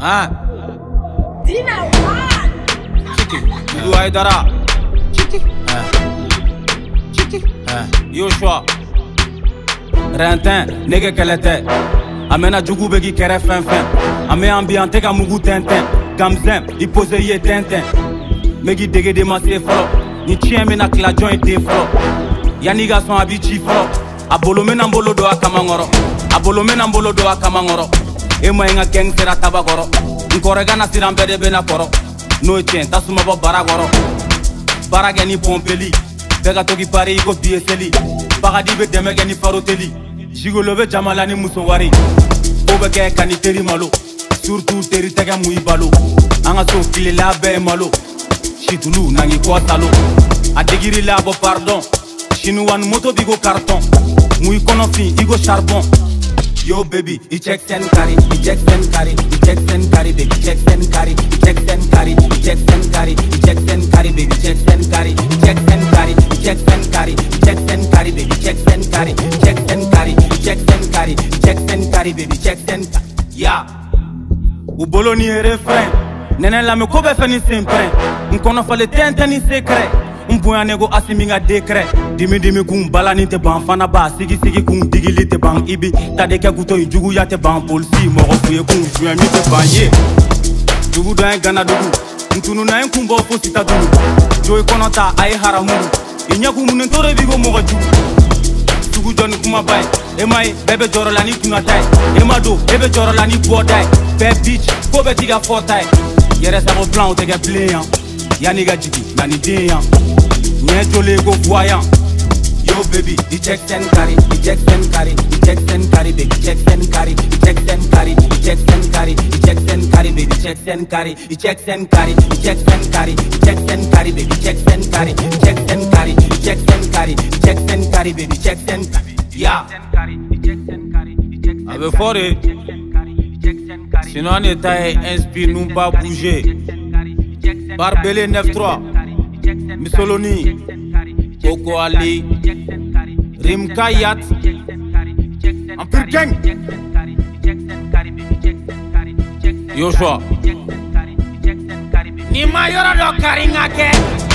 Ah, Dina one. Chiki, Dudu Haidara. Chiki. Ah. Chiki. Ah. Yoshua. Rintin, nege kɛlɛ tɛ. A mɛna jugu bɛ k'i kɛrɛ fɛn fɛn. A mɛ ambiyan tɛ ka mugu tɛntɛn. Gamzɛn, i pose i ye tɛntɛn. Mɛ k'i dege de ma se fɔlɔ. Ni tiɲɛ bɛna tila jɔn ye den fɔlɔ. Yanni i ka sɔn a b'i ci fɔlɔ. A bolo mɛna n bolo don a kama kɔrɔ. A bolo mɛna n bolo don a kama kɔrɔ. E ma ye n taba kɔrɔ. N kɔrɔkɛ siran bɛɛ de bɛna kɔrɔ. N'o tiɲɛ tasuma bɔ bara kɔrɔ. baara kɛ ni pɔnpeli bɛɛ ka to k'i pari i ko bi ye seli bagadi bɛ dɛmɛ kɛ ni jama la ni muso wari ko bɛ kɛ teri malo. Surtout teri tɛgɛ mun i balo. An so kilela bɛɛ ye malo. Situlu nangi kɔ salo. A digirila bɔ pardon. Chinois ni moto b'i ko ko charbon Yo baby, eject and carry, eject and carry, eject and carry, baby, eject and carry, eject and carry, eject and carry, eject and carry, baby, eject and carry, eject and carry, eject and carry, eject and carry, baby, eject and carry, eject and carry, eject and carry, eject and carry, baby, eject and yeah. Ubolo ni refrain, nene la me kobe fe ni simple, nkono fale tente ni secret. N bonya nego asimi ka décret dimi dimi kun balani tɛ ban fana ba. Sigi sigi kun digili tɛ ban i bi ta de kɛ kuto yi juguya tɛ ban polisi. Mɔgɔ fu ye kun juɲɛ min tɛ ban ye. Dugu dɔ ye gana dugu. Kun dugu. Ta a ye haramuru i ɲɛkun munen to de b'i ko jugu. Sugu jɔ ni e ma ye bɛɛ bɛ jɔrɔ la ni kunnata ye e ma don e bɛ jɔrɔ la ni bɔda ye ko t'i yanni ka jigi na ni den yan ɲɛ jolen ko voyant yo baby i check ten carry i check ten carry i check ten carry baby check ten carry i check ten carry i check ten carry i check ten carry baby check ten carry i check ten carry i check ten carry i check ten carry baby check ten carry i check ten carry i check ten carry i check ten carry baby check ten carry ya a bɛ fɔ de sinon an de ta ye inspi nun pas bouger barbele 93 misoloni Koko Ali. Rimka Yat Empire Gang. Yoshua Ni ma yɔrɔ dɔ kari kɛ.